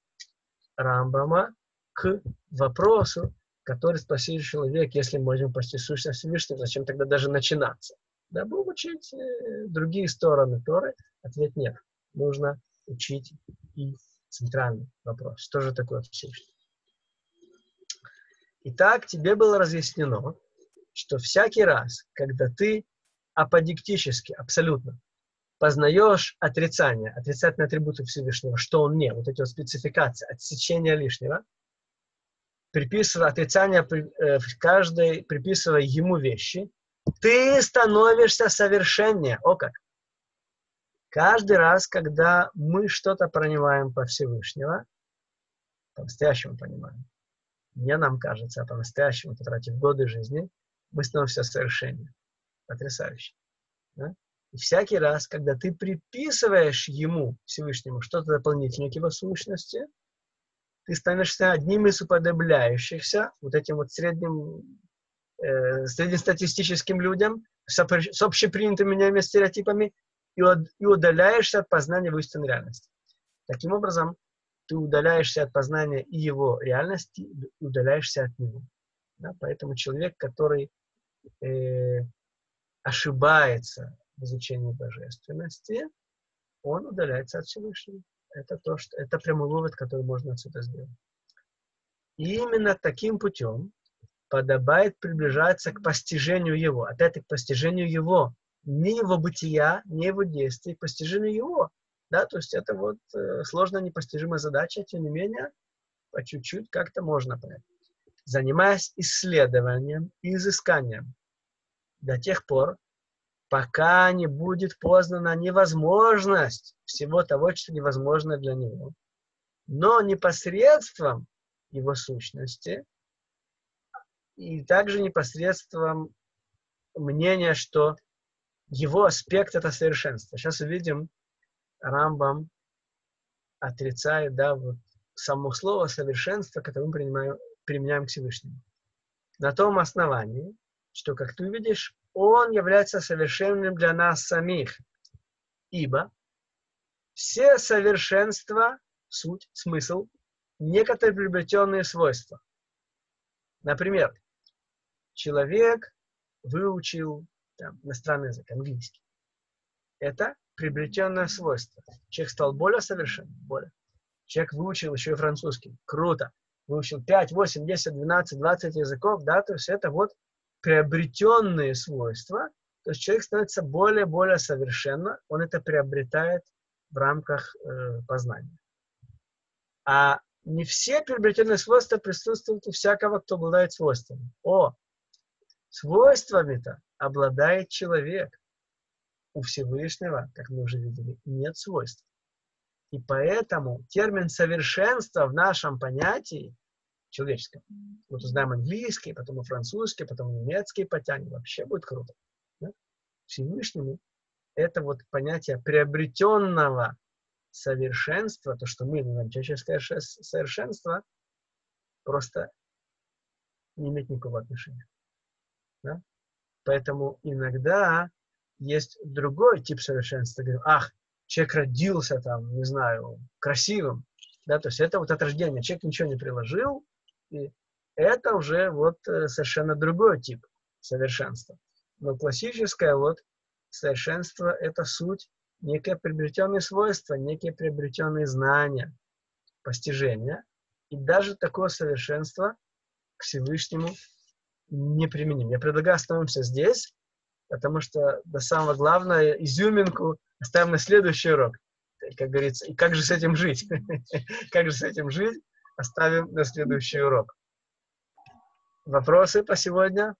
Рамбама к вопросу, который спросил человек, если мы можем постичь сущность Всевышнего, зачем тогда даже начинаться? Дабы учить э, другие стороны Торы, ответ нет. Нужно учить и центральный вопрос. Что же такое Всевышний? Итак, тебе было разъяснено, что всякий раз, когда ты аподиктически, абсолютно, познаешь отрицание, отрицательные атрибуты Всевышнего, что он не, вот эти вот спецификации, отсечения лишнего, приписывая отрицание э, каждой, приписывая ему вещи, ты становишься совершеннее. О как! Каждый раз, когда мы что-то понимаем по Всевышнего, по-настоящему понимаем, мне нам кажется, а по-настоящему, потратив годы жизни, мы становимся совершеннее. Потрясающе. Да? И всякий раз, когда ты приписываешь ему, Всевышнему, что-то дополнительное к его сущности, ты становишься одним из уподобляющихся вот этим вот средним, э, среднестатистическим людям, с общепринятыми мнениями, стереотипами и, удаляешься от познания в истинной реальности. Таким образом, ты удаляешься от познания и его реальности, и удаляешься от него. Да? Поэтому человек, который э, ошибается в изучении божественности, он удаляется от Всевышнего. Это то, что это прямой вывод, который можно отсюда сделать. И именно таким путем подобает приближаться к постижению его. Опять-таки, к постижению его. Не его бытия, не его действий, к постижению его. Да, то есть это вот э, сложно непостижимая задача, тем не менее, по чуть-чуть как-то можно понять. Занимаясь исследованием и изысканием до тех пор, пока не будет познана невозможность всего того, что невозможно для него, но непосредством его сущности и также непосредством мнения, что его аспект — это совершенство. Сейчас увидим, Рамбам отрицает, да, вот само слово совершенство, которое мы принимаем, применяем к Всевышнему. На том основании, что, как ты увидишь, он является совершенным для нас самих. Ибо все совершенства, суть, смысл, некоторые приобретенные свойства. Например, человек выучил там, иностранный язык, английский. Это приобретенное свойство. Человек стал более совершенным, более. Человек выучил еще и французский. Круто. Выучил 5, 8, 10, 12, 20 языков, да, то есть это вот приобретенные свойства, то есть человек становится более-более совершенно, он это приобретает в рамках э, познания. А не все приобретенные свойства присутствуют у всякого, кто обладает свойствами. О, свойствами-то обладает человек. У Всевышнего, как мы уже видели, нет свойств. И поэтому термин совершенства в нашем понятии человеческом. Вот узнаем английский, потом и французский, потом и немецкий потянем. Вообще будет круто. Да? Всевышнему это вот понятие приобретенного совершенства, то, что мы называем человеческое совершенство, просто не имеет никакого отношения. Да? Поэтому иногда есть другой тип совершенства. Говорю, ах, человек родился там, не знаю, красивым. Да, то есть это вот от рождения. Человек ничего не приложил, и это уже вот э, совершенно другой тип совершенства. Но классическое вот совершенство – это суть некое приобретенные свойства, некие приобретенные знания, постижения. И даже такое совершенство к Всевышнему не применим. Я предлагаю остановимся здесь, потому что до самого главного изюминку оставим на следующий урок. Как говорится, и как же с этим жить? Как же с этим жить? оставим на следующий урок. Вопросы по сегодня?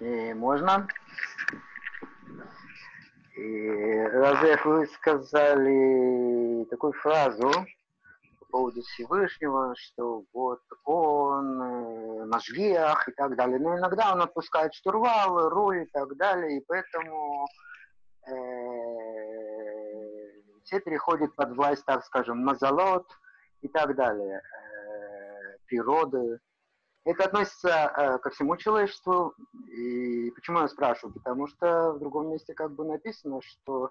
Можно? И Разеф, вы сказали такую фразу поводу Всевышнего, что вот он э, Машгиах и так далее. Но иногда он отпускает штурвал, руль и так далее, и поэтому э, все переходят под власть, так скажем, мазалот и так далее, э, природы. Это относится э, ко всему человечеству. И почему я спрашиваю? Потому что в другом месте как бы написано, что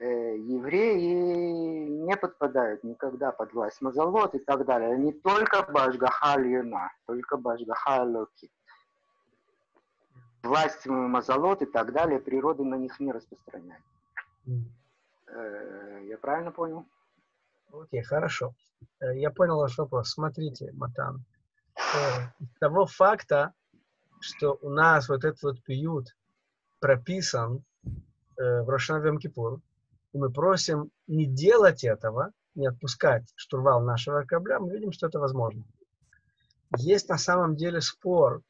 евреи не подпадают никогда под власть мазалот и так далее. Не только Башгахаль Юна, только Башгахаль. Власть мазалот и так далее, природа на них не распространяет. Э, я правильно понял? Окей, okay, хорошо. Э, я понял ваш вопрос. Смотрите, Матан. Э, из того факта, что у нас вот этот вот пиют прописан в Рошан Кипур, и мы просим не делать этого, не отпускать штурвал нашего корабля, мы видим, что это возможно. Есть на самом деле спор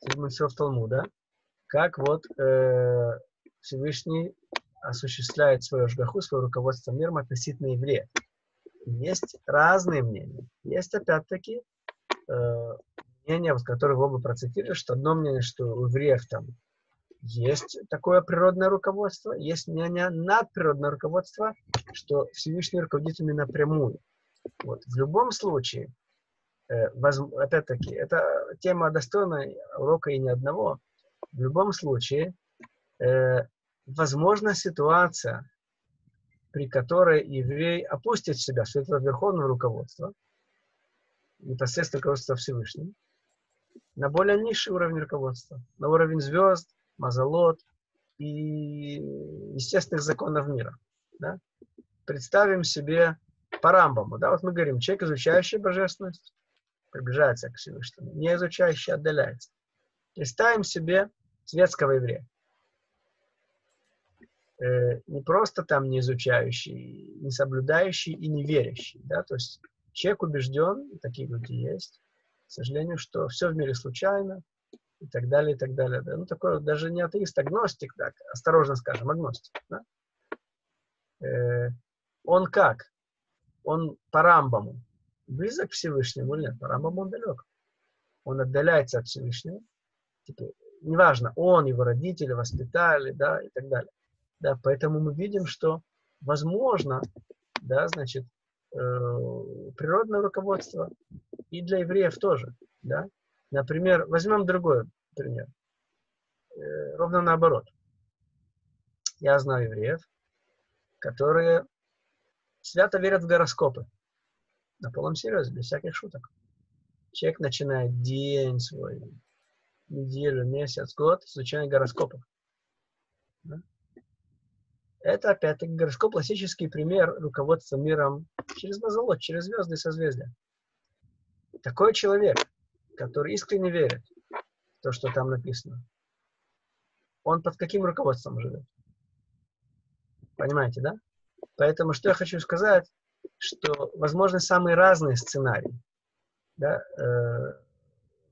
в Талмуда, как вот э, Всевышний осуществляет свою жгаху, свое руководство миром относительно евреев. Есть разные мнения. Есть, опять-таки, э, мнения, вот, которые вы оба процитировали, что одно мнение, что у евреев там есть такое природное руководство, есть мнение надприродное руководство, что Всевышний руководит ими напрямую. Вот. В любом случае, э, опять-таки, это тема достойная урока и ни одного. В любом случае, э, возможна ситуация, при которой еврей опустит себя в это верховное руководство, непосредственно руководство Всевышним, на более низший уровень руководства, на уровень звезд, мазолот и естественных законов мира. Да? Представим себе по Рамбаму, да, вот мы говорим, человек, изучающий божественность, приближается к Всевышнему, не изучающий, отдаляется. Представим себе светского еврея. Э, не просто там не изучающий, не соблюдающий и не верящий, да, то есть человек убежден, такие люди есть, к сожалению, что все в мире случайно, и так далее, и так далее. Да? Ну, такой даже не атеист, агностик, так, осторожно скажем, агностик. Да? Э, он как? Он по Рамбаму близок к Всевышнему или нет? По Рамбаму он далек. Он отдаляется от Всевышнего. Типа, неважно, он, его родители воспитали, да, и так далее. Да, поэтому мы видим, что возможно, да, значит, э, природное руководство и для евреев тоже, да. Например, возьмем другой пример. Э, ровно наоборот. Я знаю евреев, которые свято верят в гороскопы. На полном серьезе, без всяких шуток. Человек начинает день свой, неделю, месяц, год изучая гороскопов. Да? Это, опять-таки, гороскоп классический пример руководства миром через мазолот, через звезды и созвездия. Такой человек, который искренне верит в то, что там написано, он под каким руководством живет? Понимаете, да? Поэтому что я хочу сказать, что возможны самые разные сценарии да, э,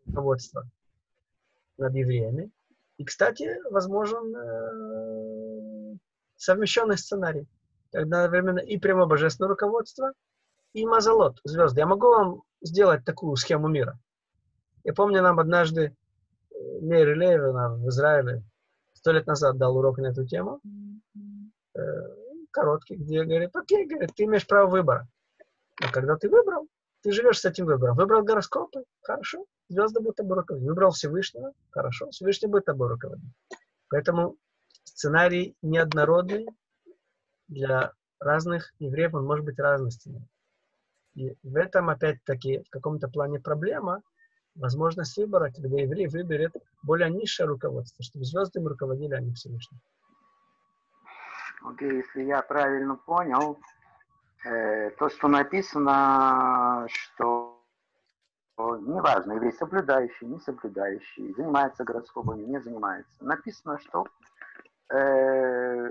руководства над евреями. И, кстати, возможен э, совмещенный сценарий, когда одновременно и прямо божественное руководство, и мазолот, звезды. Я могу вам сделать такую схему мира. Я помню, нам однажды э, Мейр Левин в Израиле сто лет назад дал урок на эту тему, э, короткий, где говорит, окей, говорит, ты имеешь право выбора. Но когда ты выбрал, ты живешь с этим выбором. Выбрал гороскопы, хорошо, звезды будут руководить. Выбрал Всевышнего, хорошо, Всевышний будет руководить. Поэтому сценарий неоднородный для разных евреев, он может быть разностью. И в этом, опять-таки, в каком-то плане проблема, возможность выбора, когда еврей выберет более низшее руководство, чтобы звезды им руководили, а не Всевышний. Окей, okay, если я правильно понял, э, то, что написано, что неважно, еврей соблюдающий, не соблюдающий, занимается гороскопами, не занимается. Написано, что э,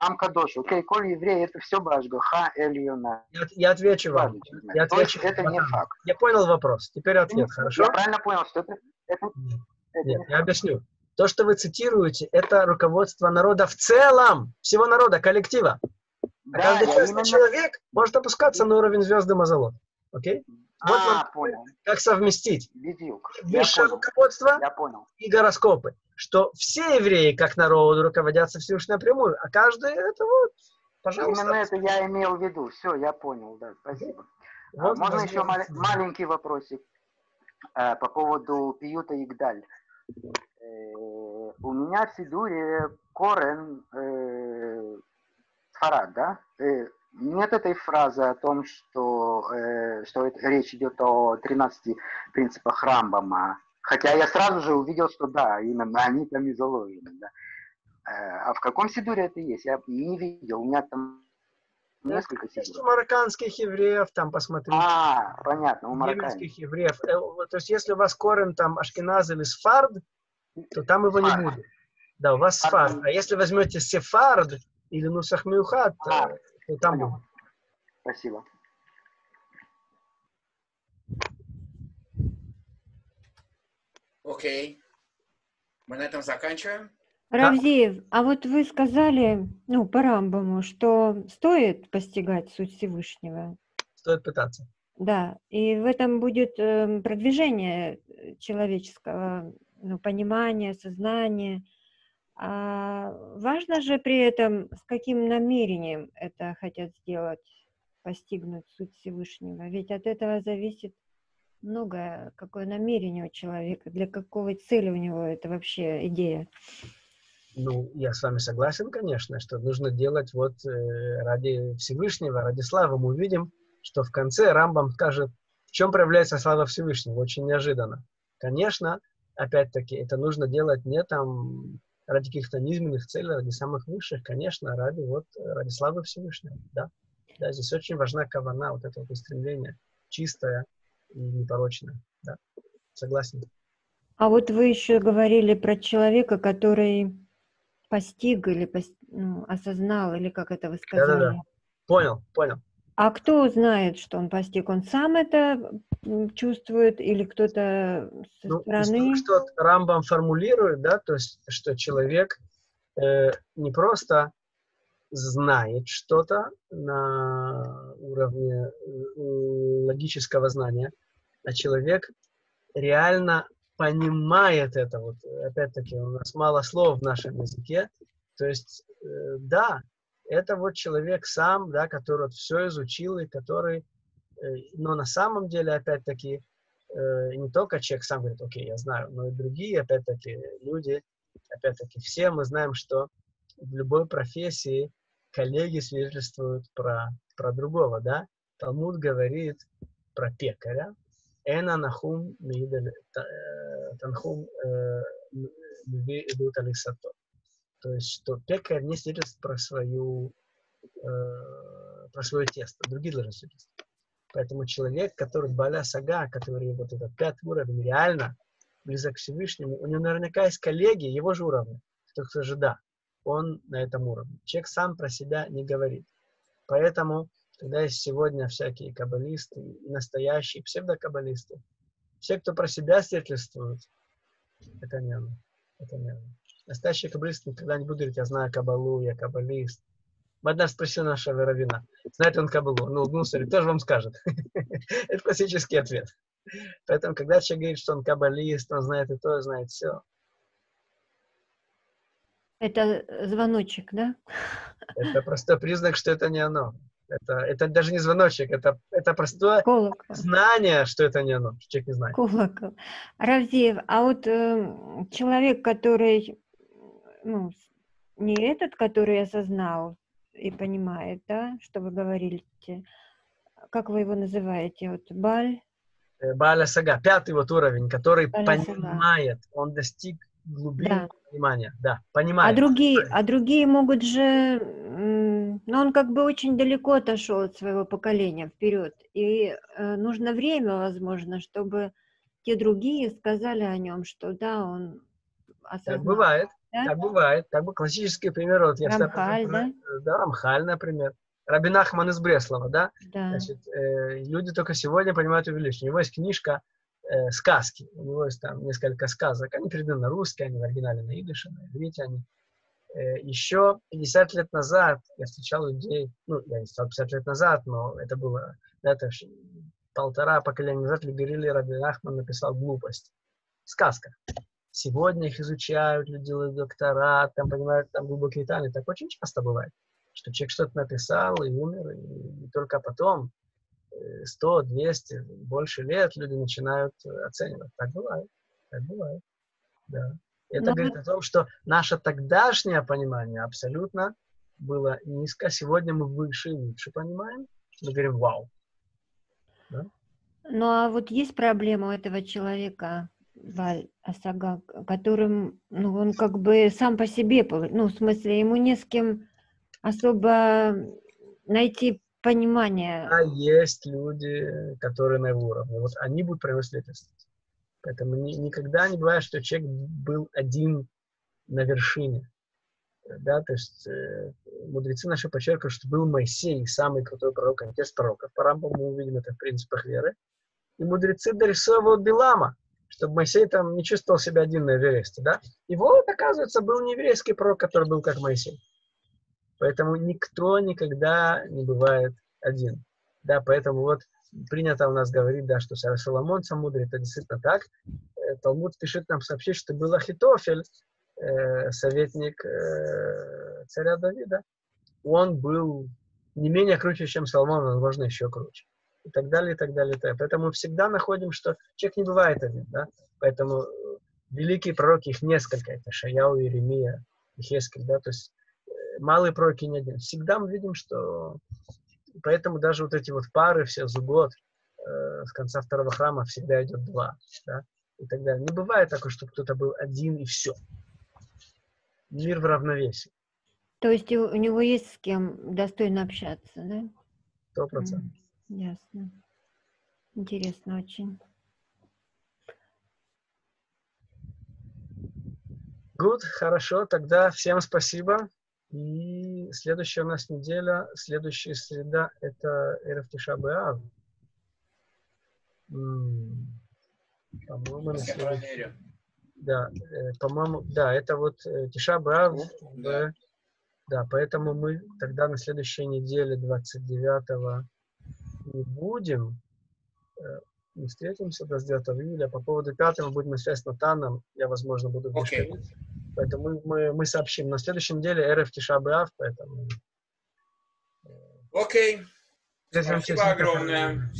Амкадош, окей, коль еврей, это все Башгаха Эльюна. Я, я отвечу вам. Я отвечу, это не факт. Я понял вопрос. Теперь ответ, хорошо? Я правильно понял, что это... это, Нет, это Нет я объясню. То, что вы цитируете, это руководство народа в целом, всего народа, коллектива. А да, каждый частный именно... человек может опускаться на уровень звезды Мазолот. Окей? Вот а, вам понял. как совместить Бедюк. высшее руководство я понял. и гороскопы. Что все евреи, как народ, руководятся Всевышним напрямую, а каждый это вот, пожалуйста. Именно это я имел в виду. Все, я понял, да, спасибо. А вот Можно еще мал- маленький вопросик э, по поводу Пиюта Игдаль. Э, у меня в Сидуре корен э, Фарад, да? Э, нет этой фразы о том, что, э, что это, речь идет о 13 принципах Рамбама. Хотя я сразу же увидел, что да, именно они там и заложены. Да. Э, а в каком Сидуре это есть? Я не видел. У меня там несколько Сидуров. У марокканских евреев, там посмотрите. А, понятно, у марокканских евреев. Э, то есть если у вас корен там Ашкеназ или Сфард, то там его Сфард. не будет. Да, у вас Сфард. А если возьмете Сефард или Нусах Мюхат, а, и там Понял. Спасибо. Окей. Мы на этом заканчиваем. Равзеев, а вот вы сказали, ну, по Рамбаму, что стоит постигать суть Всевышнего. Стоит пытаться. Да, и в этом будет э, продвижение человеческого ну, понимания, сознания. А важно же при этом, с каким намерением это хотят сделать. постигнуть суть Всевышнего. Ведь от этого зависит многое, какое намерение у человека, для какой цели у него это вообще идея. Ну, я с вами согласен, конечно, что нужно делать вот э, ради Всевышнего, ради славы. Мы увидим, что в конце Рамбам скажет, в чем проявляется слава Всевышнего. Очень неожиданно. Конечно, опять-таки, это нужно делать не там ради каких-то низменных целей, ради самых высших, конечно, ради вот ради славы Всевышнего, да. Да, здесь очень важна кавана, вот это вот устремление, чистое непорочное, да. Согласен. А вот вы еще говорили про человека, который постиг или пос... ну, осознал, или как это вы сказали? Да-да-да. Понял, понял. А кто знает, что он постиг? Он сам это чувствует или кто-то со ну, стороны? Что Рамбам формулирует, да, то есть, что человек э, не просто знает что-то на уровне логического знания, а человек реально понимает это. Вот опять-таки у нас мало слов в нашем языке. То есть, э, да, это вот человек сам, да, который вот все изучил и который, э, но на самом деле, опять-таки, э, не только человек сам говорит, окей, я знаю, но и другие, опять-таки, люди, опять-таки, все мы знаем, что в любой профессии коллеги свидетельствуют про, про другого, да. Талмуд говорит про пекаря, Эна нахум танхум идут алисато. То есть, что пекарь не свидетельствует про свою э, про свое тесто. Другие должны свидетельствовать. Поэтому человек, который Баля Сага, который вот этот пятый уровень, реально близок к Всевышнему, у него наверняка есть коллеги его же уровня. Кто же да, он на этом уровне. Человек сам про себя не говорит. Поэтому, когда есть сегодня всякие каббалисты, настоящие псевдокаббалисты, все, кто про себя свидетельствует, это не оно. Это не оно. Настоящий каббалист никогда не будет говорить, я знаю кабалу, я каббалист. Мы однажды спросили нашего равина, знает он кабалу? Он улыбнулся, говорит, тоже вам скажет. Это классический ответ. Поэтому, когда человек говорит, что он каббалист, он знает и то, знает все. Это звоночек, да? Это просто признак, что это не оно. Это, это даже не звоночек, это, это простое Колокол. знание, что это не оно, что человек не знает. Колокол. Равзеев, а вот э, человек, который ну, не этот, который осознал и понимает, да, что вы говорите. Как вы его называете? Вот Баль? Э, Баля Сага, пятый вот уровень, который Баля понимает, он достиг глубины да. понимания, да, понимает. А другие, а другие могут же, ну, он как бы очень далеко отошел от своего поколения вперед, и э, нужно время, возможно, чтобы те другие сказали о нем, что да, он осознал. Так бывает, да? Так бывает. Так бы классический пример. Вот я Рамхаль, да? Да, Рамхаль, например. Рабин Ахман из Бреслова, да? да. Значит, э, люди только сегодня понимают увеличение. У него есть книжка э, «Сказки». У него есть там несколько сказок. Они переданы на русский, они в оригинале на идыше, на иврите они. Э, еще 50 лет назад я встречал людей, ну, я не стал 50 лет назад, но это было, это полтора поколения назад, говорили, Рабин Ахман написал глупость. Сказка. Сегодня их изучают, люди делают докторат, там, понимают, там глубокие тайны. Так очень часто бывает, что человек что-то написал и умер, и, и только потом, 100, э, 200, больше лет люди начинают оценивать. Так бывает, так бывает, да. Это Но... говорит о том, что наше тогдашнее понимание абсолютно было низко. Сегодня мы выше и лучше понимаем. Мы говорим «вау». Да? Ну а вот есть проблема у этого человека Валь Асага, которым, ну, он как бы сам по себе, ну, в смысле, ему не с кем особо найти понимание. А есть люди, которые на его уровне. Вот они будут приносить Поэтому ни, никогда не бывает, что человек был один на вершине. Да, то есть э, мудрецы наши подчеркивают, что был Моисей, самый крутой пророк, отец пророков. По Рамбаму мы увидим это в принципах веры. И мудрецы дорисовывают Билама, чтобы Моисей там не чувствовал себя один на Эвересте, да? И вот, оказывается, был не еврейский пророк, который был как Моисей. Поэтому никто никогда не бывает один. Да, поэтому вот принято у нас говорить, да, что Соломон сам мудрый, это действительно так. Э, Талмуд спешит нам сообщить, что был Ахитофель, э, советник э, царя Давида. Он был не менее круче, чем Соломон, возможно, еще круче. И так далее, и так далее, и так далее. Поэтому всегда находим, что человек не бывает один, да? Поэтому э, великие пророки, их несколько, это Шаяу, Иеремия, Хескель, да, то есть малые пророки не один. Всегда мы видим, что поэтому даже вот эти вот пары, все зубот, э, с конца второго храма всегда идет два, да, и так далее. Не бывает такого, чтобы кто-то был один и все. Мир в равновесии. То есть у, него есть с кем достойно общаться, да? Сто процентов. М, Ясно. Интересно очень. Good, хорошо, тогда всем спасибо. И следующая у нас неделя, следующая среда, это Эрев Тиша Б'Ав. М, По-моему, на следующий-. Да, э, по-моему, да, это вот э, Тиша Б'Ав. Да. Да, поэтому мы тогда на следующей неделе, 29 не будем. э, Не встретимся 29 июля. По поводу 5 будем на связь с Натаном. Я, возможно, буду в Окей. Поэтому мы, мы, мы сообщим. На следующей неделе РФ Тиша Б'Ав, поэтому... Окей. Если вам Спасибо огромное.